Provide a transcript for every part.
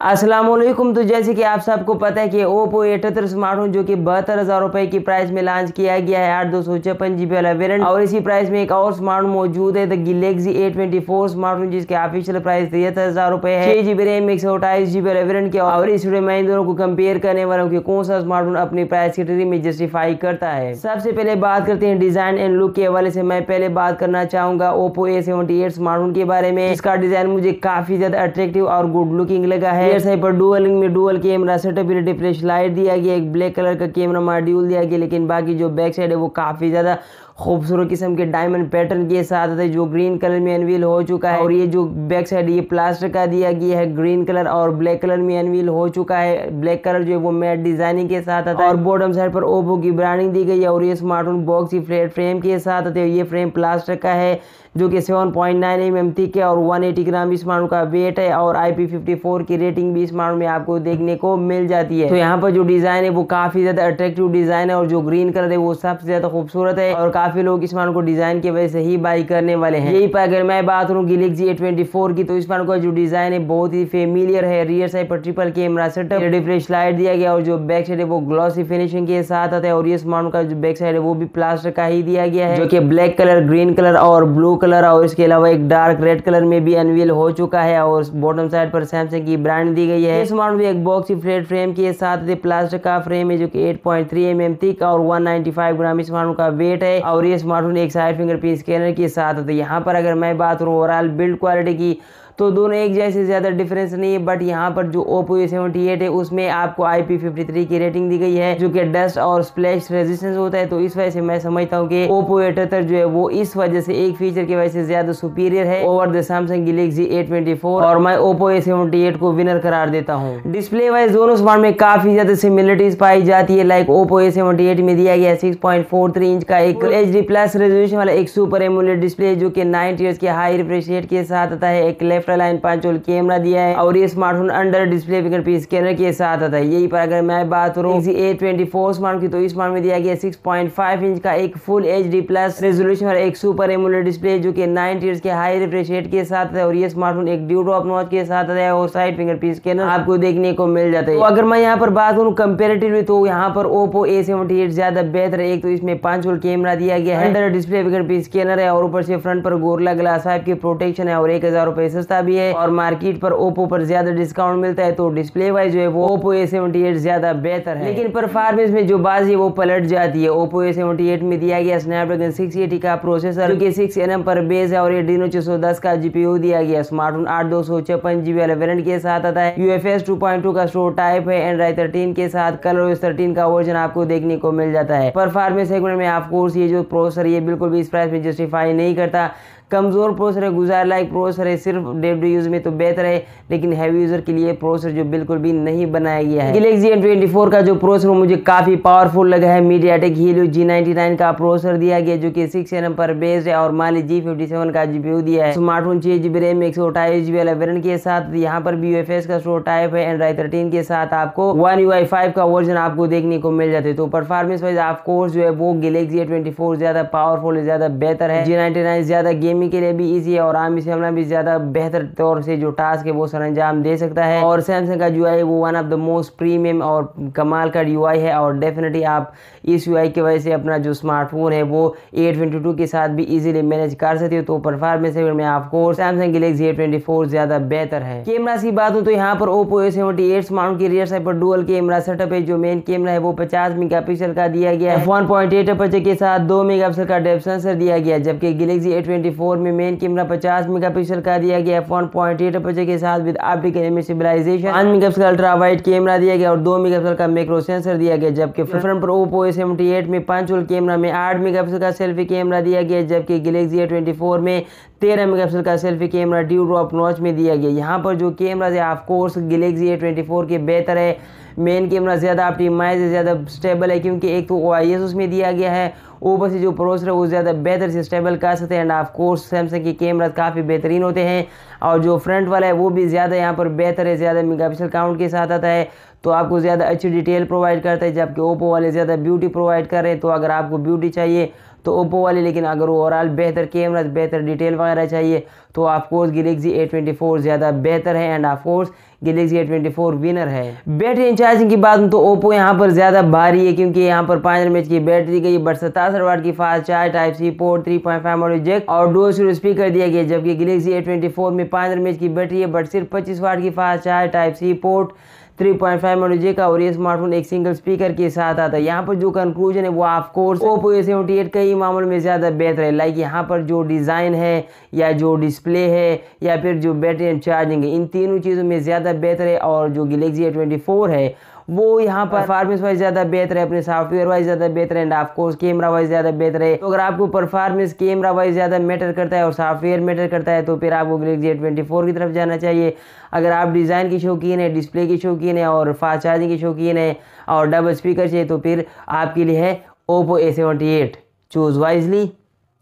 असलम तो जैसे कि आप सबको पता है कि ओप्पो अठहत्तर स्मार्टफ़ोन जो कि बहत्तर हज़ार रुपए की प्राइस में लॉन्च किया गया है, आठ दो सौ छप्पन जी वाला वेरियंट और इसी प्राइस में एक और स्मार्टफ़ोन मौजूद है the Galaxy A twenty four smartphone जिसके ऑफिशियल प्राइस तिहत्तर हज़ार रुपए है। छह जीबी रैम एक सौ अट्ठाईस जीबी वाला वेरियंट के और इस वीडियो में इन दोनों को कंपेयर करने वाला हूँ कि कौन सा स्मार्टफ़ोन अपनी प्राइस कैटेगरी में जस्टिफाई करता है। सबसे पहले बात करते हैं डिज़ाइन एंड लुक के हवाले से। मैं पहले बात करना चाहूँगा Oppo A seventy eight smartphone के बारे में इसका डिज़ाइन मुझे काफ़ी ज़्यादा अट्रेक्टिव और गुड लुकिंग लगा है। पर डुअल मॉडलिंग में डुअल कैमरा सेटेबिलिटी फ्लैश दिया गया, एक ब्लैक कलर का कैमरा मॉड्यूल दिया गया, लेकिन बाकी जो बैक साइड है, वो काफ़ी ज़्यादा खूबसूरत किस्म के डायमंड पैटर्न के साथ है जो ग्रीन कलर में अनवील हो चुका है, और ये जो बैक साइड ये प्लास्टर का दिया गया है ग्रीन कलर और ब्लैक कलर में अनवील हो चुका है ब्लैक कलर जो है, वो मैट डिज़ाइनिंग के साथ आता है, और बॉटम साइड पर ओप्पो की ब्रांडिंग दी गई है, और ये स्मार्टफ़ोन बॉक्स ही फ्लेट फ्रेम के साथ आते हैं, ये फ्रेम प्लास्टर का है जो कि 7.9 पॉइंट नाइन एम एम है और 180 ग्राम स्मार्ट का वेट है और IP54 की रेटिंग भी स्मार्ट में आपको देखने को मिल जाती है। तो यहाँ पर जो डिज़ाइन है, वो काफ़ी ज़्यादा अट्रैक्टिव डिज़ाइन है और जो ग्रीन कलर है, वो सबसे ज़्यादा खूबसूरत है और काफ़ी लोग स्मार्ट को डिज़ाइन की वजह से ही बाई करने वाले हैं। यही पर अगर मैं बात करूँ गिलेक्सी ए ट्वेंटी की तो स्मार्ट का जो डिज़ाइन है, बहुत ही फेमिलियर है। रियर साइड पर triple camera setup refresh light दिया गया और जो बैक साइड है, वो ग्लॉसी फिनिशिंग के साथ आता है और ये स्मार्ट का जो बैक साइड है, वो भी प्लास्टर का ही दिया गया है, जो कि ब्लैक कलर ग्रीन कलर और ब्लू कलर और इसके अलावा एक डार्क रेड कलर में भी अनवील हो चुका है और बॉटम साइड पर सैमसंग की ब्रांड दी गई है। स्मार्ट भी एक बॉक्स फ्लेट फ्रेम के साथ प्लास्टिक का फ्रेम है जो कि 8.3 पॉइंट mm थिक और 195 ग्राम स्मार्टफ़ोन का वेट है और ये स्मार्टफ़ोन एक साइड फिंगरप्रिंट स्कैनर के साथ यहाँ पर अगर मैं बात करूँ ओवरऑल बिल्ड क्वालिटी की तो दोनों एक जैसे ज़्यादा डिफरेंस नहीं है बट यहाँ पर जो ओप्पो ए सेवेंटी एट है, उसमें आपको आई पी फिफ्टी थ्री की रेटिंग दी गई है, जो कि डस्ट और स्प्लैश रेजिस्टेंस होता है। तो इस वजह से मैं समझता हूँ कि ओप्पो ए जो है, वो इस वजह से एक फीचर की वजह से ज़्यादा सुपीरियर है। Over the Samsung Galaxy A twenty four और मैं ओप्पो ए सेवेंटी एट को विनर करार देता हूँ। डिस्प्ले वाइज दोनों स्मार्ट में काफ़ी ज़्यादा सिमिलरिटीज पाई जाती है। Like Oppo A seventy eight में दिया गया six point four three inch का एक एच डी प्लस रेजोल्यूशन वाला एक सुपर एमुलेट डिस्प्ले जो कि नाइन ईयर्स के हाई रिफ्रेश के साथ आता है। एक लेफ़्ट लाइन पाँच कैमरा दिया है और ये smartphone under display fingerprint scanner के साथ आता है। यही पर अगर मैं बात करूँ ए ट्वेंटी फोर स्मार्ट की तो इस स्मार्ट में दिया गया सिक्स पॉइंट फाइव इंच का एक full H D plus resolution और एक सुपर एमुलर डिस्प्ले जो कि नाइन ईयर्स के हाई रिफ्रेश रेट के साथ है और ये स्मार्टफ़ोन एक ड्यू ड्रॉप नॉच के साथ आता है और साइड फिंगरप्रिंट स्कैनर आपको देखने को मिल जाता है। तो अगर मैं यहाँ पर बात करूँ कंपेरेटिवली तो यहाँ पर ओप्पो ए सेवेंटी एट ज़्यादा बेहतर है। एक तो इसमें पाँच वोल्ट कैमरा दिया गया है। अंडर डिस्प्ले फिंगरप्रिंट स्कैनर है और ऊपर से फ्रंट पर गोरला ग्लास की प्रोटेक्शन है और एक हज़ार रुपए सस्ता भी है और मार्केट पर ओप्पो पर ज़्यादा डिस्काउंट मिलता है तो डिस्प्ले वाइज जो है वो ओप्पो ए सेवेंटी एट ज़्यादा बेहतर है। लेकिन परफॉर्मेंस में जो बाजी है वो पलट जाती है। ओप्पो ए सेवेंटी एट में दिया गया स्नैपड्रैगन सिक्स एटी का प्रोसेसर जो सिक्स एन एम पर बेस है और ये डिनो छह सौ दस का जीपीयू दिया गया। स्मार्टफ़ोन आठ दो सौ छप्पन जीबी वाले वेरियंट के साथ आता है। U F S two point two का स्टोर टाइप है। एंड्राइड थर्टीन के साथ कलर थर्टीन का वर्जन आपको देखने को मिल जाता है। परफॉर्मेंस सेगमेंट में आपको ये जो प्रोसेसर ये बिल्कुल भी इस प्राइस में जस्टिफाई नहीं करता। कमज़ोर प्रोसेसर है, गुजार लाइक प्रोसेसर है, सिर्फ़ डे टू यूज़ में तो बेहतर है, लेकिन हैवी यूज़र के लिए प्रोसेसर जो बिल्कुल भी नहीं बनाया गया है। गलेक्सी एन ट्वेंटी फोर का जो प्रोसेसर मुझे काफ़ी पावरफुल लगा है। MediaTek Helio G ninety nine का प्रोसेसर दिया गया जो कि सिक्स एन एम पर बेस्ड है और माली जी फिफ्टी सेवन का जीपीयू दिया है। स्मार्टफ़ोन छह जीबी रैम एक सौ अट्ठाईस जीबी वाला वेरियंट के साथ यहाँ पर भी एस का स्टोर टाइप है एंड्राइड थर्टीन के साथ आपको वन यू आई फाइव का वर्जन आपको देखने को मिल जाते तो परफॉर्मेंस वाइज ऑफ़ कोर्स जो है, वो गैलेक्सी ए ट्वेंटी फोर ज़्यादा पावरफुल ज़्यादा बेहतर है। जी नाइनटी नाइन ज़्यादा गेमिंग के लिए भी इजी है और आम से हमला भी ज़्यादा बेहतर तौर से जो टास्क है वो सर अंजाम दे सकता है। और सैमसंग का यू वो one of the most premium और कमाल का यूआई है और डेफिनेटली आप इस यू की वजह से अपना जो स्मार्टफ़ोन है वो ए के साथ भी इजीली मैनेज कर सकते हो। तो परफॉर्मेंस में आपको सैमसंग गैलेक्सी ए ट्वेंटी ज़्यादा बेहतर है। कैमरा की बात हो तो यहाँ पर Oppo A seventy eight smart की रियर साइड पर डुअल कैमरा सेटअप है। जो मेन कैमरा है वो पचास मेगा पिक्सल का दिया गया है। वन पॉइंट एट के साथ दो मेगा पिक्सल का डेप सेंसर दिया गया जबकि गैलेक्सी ए ट्वेंटी में मेन कैमरा पचास मेगापिक्सल का दिया गया एफ़ वन पॉइंट एट के साथ with optical image stabilisation mega megapixel ultra wide camera दिया गया और दो मेगापिक्सल का मैक्रो सेंसर दिया गया जबकि फ्रंट पर ओप्पो ए सेवेंटी एट में पाँच कैमरा में आठ मेगापिक्सल का सेल्फी कैमरा दिया गया जबकि गलेक्सी ए ट्वेंटी फोर में तेरह मेगापिक्सल का selfie camera dew drop notch में दिया गया। यहाँ पर जो कैमरा है of course Galaxy A twenty four के बेहतर है। मेन कैमरा ज़्यादा ऑप्टिमाइज है ज़्यादा स्टेबल है क्योंकि एक तो ओ आई एस उसमें दिया गया है। ऊपर से जो प्रोसेसर है, वो ज़्यादा बेहतर से स्टेबल कर सकते हैं। एंड ऑफ़ कोर्स सैमसंग के कैमरा काफ़ी बेहतरीन होते हैं। और जो फ्रंट वाला है, वो भी ज़्यादा यहाँ पर बेहतर है, ज़्यादा मेगापिक्सल काउंट के साथ आता है। तो आपको ज़्यादा अच्छी डिटेल प्रोवाइड करता है, जबकि ओप्पो वाले ज़्यादा ब्यूटी प्रोवाइड कर रहे हैं तो अगर आपको ब्यूटी चाहिए तो ओप्पो वाले, लेकिन अगर ओवरऑल बेहतर कैमरा बेहतर डिटेल वगैरह चाहिए तो of course Galaxy A twenty four ज़्यादा बेहतर है and of course Galaxy A twenty four winner है। बैटरी चार्जिंग की बात तो ओप्पो यहाँ पर ज़्यादा भारी है, क्योंकि यहाँ पर पाँच एम की बैटरी गई बट सतासठ वाट की fast charge type C port three point five model jack और डो स्पीकर दिया गया, जबकि गैलेक्सी ए ट्वेंटी फोर में पाँच एम की बैटरी है बट सिर्फ़ पच्चीस वाट की fast charge type C port 3.5 point five का, और ये स्मार्टफ़ोन एक सिंगल स्पीकर के साथ आता है। यहाँ पर जो कंक्लूजन है, वो of course Oppo A seventy eight कई मामलों में ज़्यादा बेहतर है। लाइक यहाँ पर जो डिज़ाइन है, या जो डिस्प्ले है, या फिर जो बैटरी एंड चार्जिंग है, इन तीनों चीज़ों में ज़्यादा बेहतर है, और जो गलेक्सी ए ट्वेंटी फोर है वो यहाँ पर परफॉर्मेंस वाइज ज़्यादा बेहतर है, अपने सॉफ्टवेयर वाइज ज़्यादा बेहतर है एंड ऑफकोर्स कैमरा वाइज ज़्यादा बेहतर है। तो अगर आपको परफॉर्मेंस कैमरा वाइज ज़्यादा मैटर करता है और सॉफ्टवेयर मैटर करता है तो फिर आपको गलेक्सी ट्वेंटी फोर की तरफ़ जाना चाहिए। अगर आप डिज़ाइन की शौकीन है डिस्प्ले की शौकीन है, और फास्ट चार्जिंग की शौकीन है, और डबल स्पीकर चाहिए तो फिर आपके लिए है Oppo A seventy eight choose wisely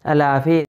अल्लाह हाफिज़।